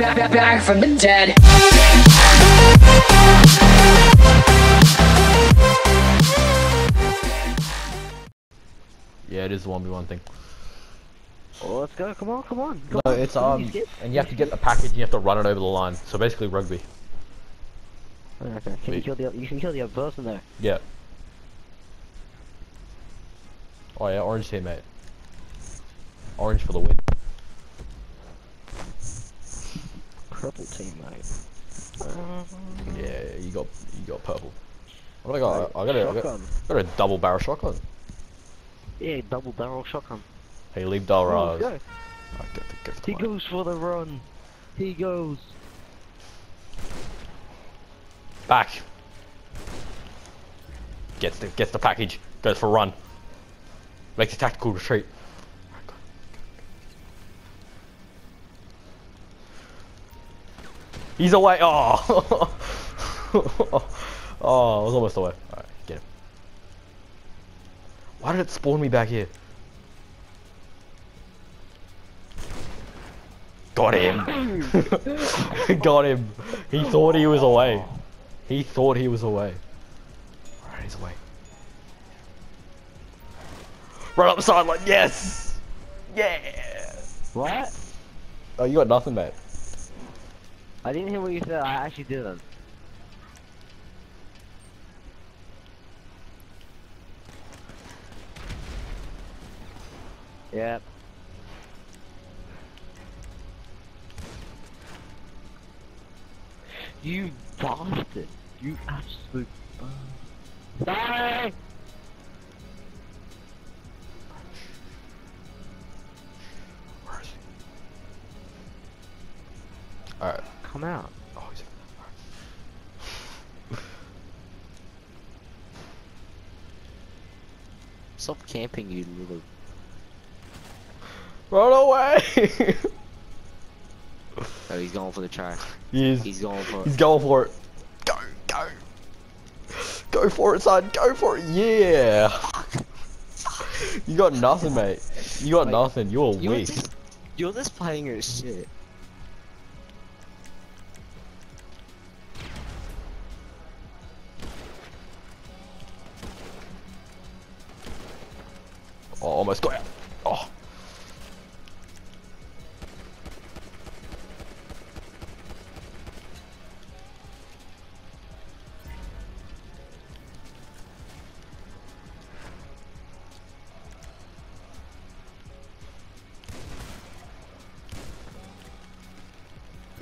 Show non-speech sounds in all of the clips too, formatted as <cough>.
back, back, from the dead. Yeah, it is the one v one thing. Oh, let's go. Come on, come on. Come No, on. it's um, and you have to get the package. and You have to run it over the line. So basically, rugby. Okay. Can you kill the? You can kill the other person though. Yeah. Oh yeah, orange team, mate. Orange for the win. Purple team, mate. Mm-hmm. Yeah, you got you got purple. What have I got? I, I got a, I got, Shotgun. got a double barrel shotgun. Yeah, double barrel shotgun. Hey, leave Del Oh, Raz. go. Alright, get the, get He money. goes for the run. He goes. Back. Gets the gets the package. Goes for a run. Makes a tactical retreat. He's away. Oh. <laughs> oh, I was almost away. Alright, get him. Why did it spawn me back here? Got him. <laughs> Got him. He thought he was away. He thought he was away. Alright, he's away. Run up the sideline, yes! Yeah! What? Oh, you got nothing, mate. I didn't hear what you said. I actually didn't. Yep. You bastard! You absolute. bastard. Come out. Oh, he's Stop camping, you little. Run away! <laughs> Oh, he's going for the try. he is. He's going for it. He's going for it. Go, go. Go for it, son. Go for it. Yeah. <laughs> You got nothing, mate. You got Wait, nothing. You're You're weak. just, you're just playing your shit. Oh, almost got. Oh.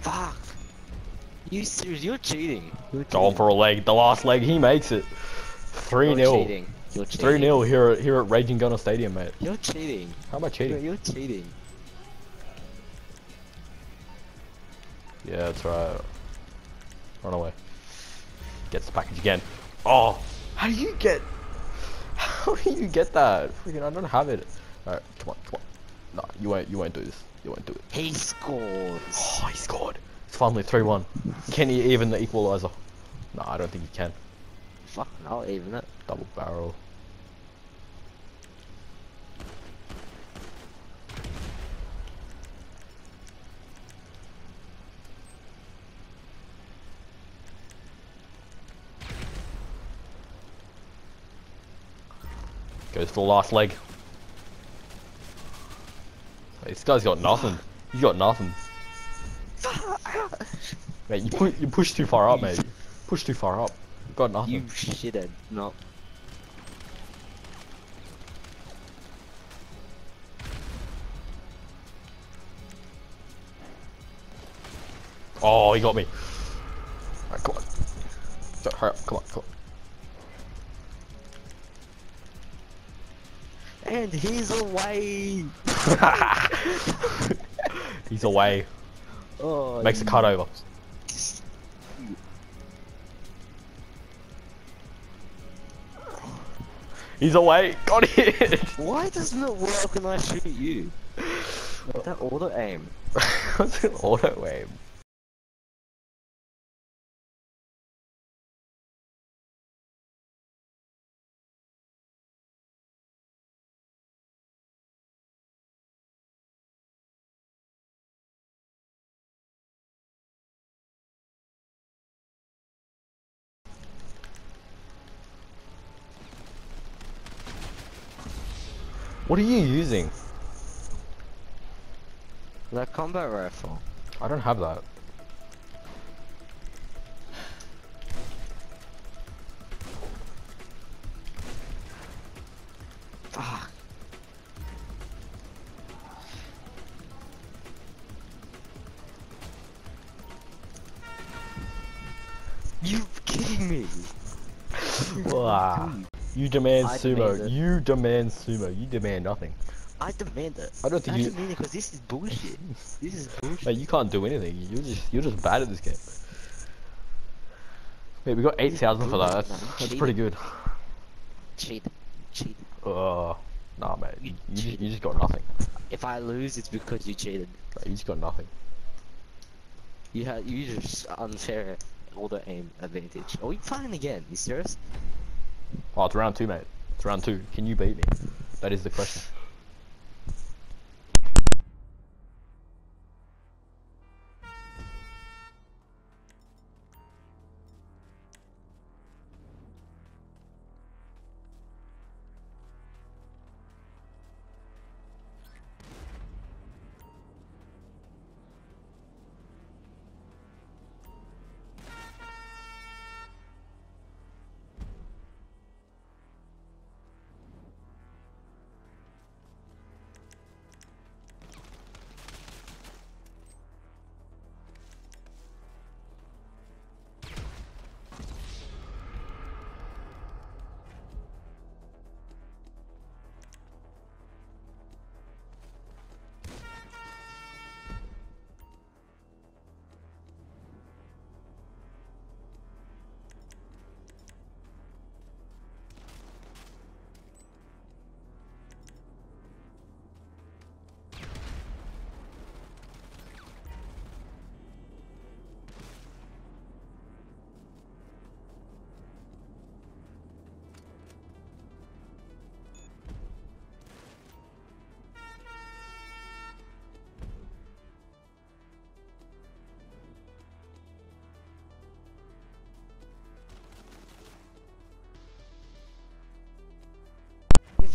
Fuck. You serious? You're cheating. You're Going for a leg. The last leg, he makes it. 3 You're 0. You're cheating. 3 0 here at, here at Raging Gunner Stadium, mate. You're cheating. How am I You're, cheating? you're cheating. Yeah, that's right. Run away. Gets the package again. Oh! How do you get. <laughs> How do you get that? Freaking, I don't have it. Alright, come on, come on. No, you won't, you won't do this. You won't do it. He scores. Oh, he scored. It's finally 3 1. Can he even the equalizer? No, I don't think he can. Fuck, I'll even it. Double barrel. Goes for the last leg. This guy's got nothing. He's got nothing. <laughs> Mate, you put you push too far up, mate. Push too far up. Got nothing. You shithead. No. Oh, he got me. Alright, come on. Hurry up, come on, come And he's away. <laughs> He's away. Oh, Makes a cut over. He's away. Got it. Why doesn't it work when I shoot you? <laughs> What's that auto aim. What's <laughs> an auto aim? What are you using? The combat rifle. I don't have that. Fuck. You kidding me? Wow. You demand I sumo. demand. You demand sumo. You demand nothing. I demand it. I don't think I you- demand it because this is bullshit. <laughs> this is bullshit. Mate, you can't do anything. You're just you're just bad at this game. Wait, we got eight thousand for that. That's, that's pretty good. Cheat. Cheat. Uh, nah, mate. You, You you, just, got nothing. If I lose, it's because you cheated. Mate, You just got nothing. You had you just unfair auto aim advantage. Are we playing again? You serious? Oh, it's round two, mate. It's round two. Can you beat me? That is the question.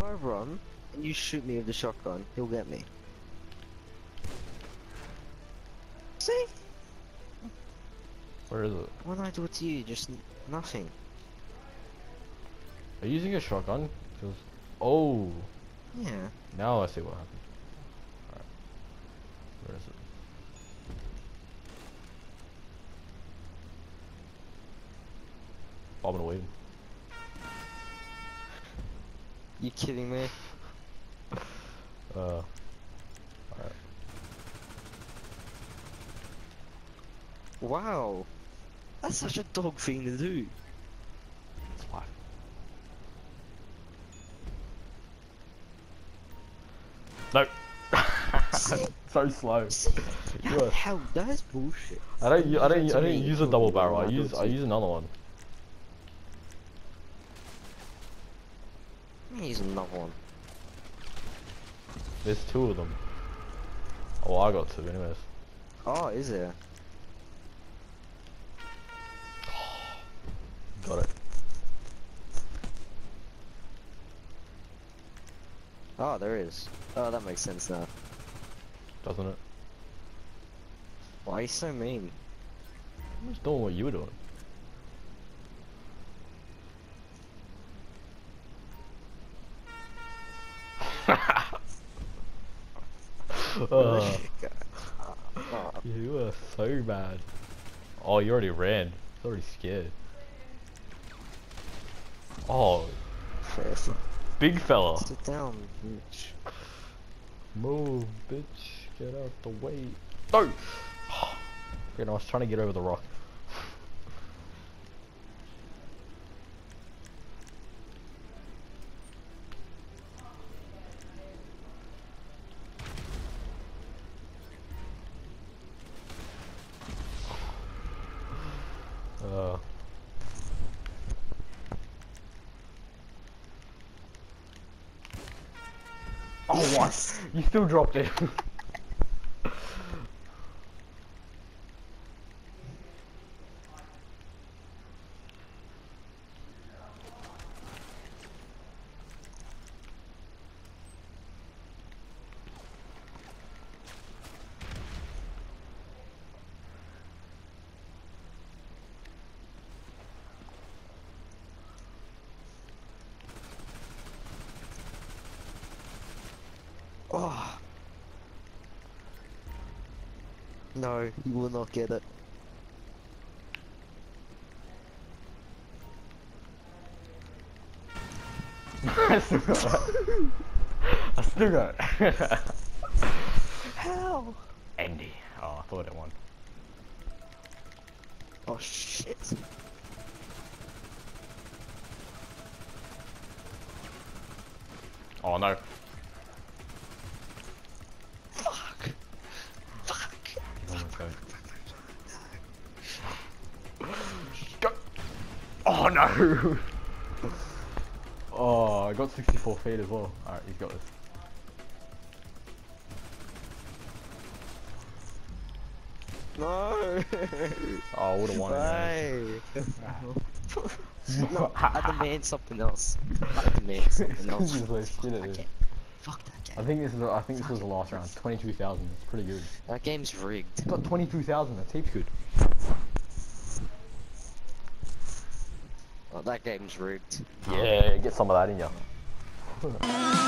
If I run and you shoot me with the shotgun, he'll get me. See? Where is it? When I do it to you, just nothing. Are you using a shotgun? 'Cause- oh, Yeah. now I see what happened. Alright. Where is it? Bobbing and You kidding me? Uh. Alright. Wow. That's such a dog thing to do. It's life. No. so slow. Are- how that's bullshit. I don't. I don't. I don't use a double barrel. I use. I use another one. Here's another one. There's two of them. Oh, I got two, anyways. Oh, is there? <gasps> Got it. Oh, there is. Oh, that makes sense now. Doesn't it? Why are you so mean? I'm just doing what you were doing. uh, Oh, you are so bad. Oh, you already ran. He's already scared. Oh, fair. big fella. Sit down, bitch. Move, bitch. Get out the way. No! <sighs> You know, I was trying to get over the rock. Uh. Oh, <laughs> what? You still dropped it. <laughs> Oh. No, you will not get it. I still got it. I still got it. How? Andy. Oh, I thought it won. Oh shit. Oh no. Fuck. Fuck. Almost got it. Go. Oh no. Oh, I got 64 feet as well. Alright, he's got this. No. Oh, I would have won it. Why? <laughs> no, I demand something else. I demand something <laughs> else. This is like Fuck that game. I think this is. I think this was the last round. 22,000. It's pretty good. That game's rigged. It's got 22,000. That's heaps good. Oh, that game's rigged. Yeah, get some of that in ya. <laughs>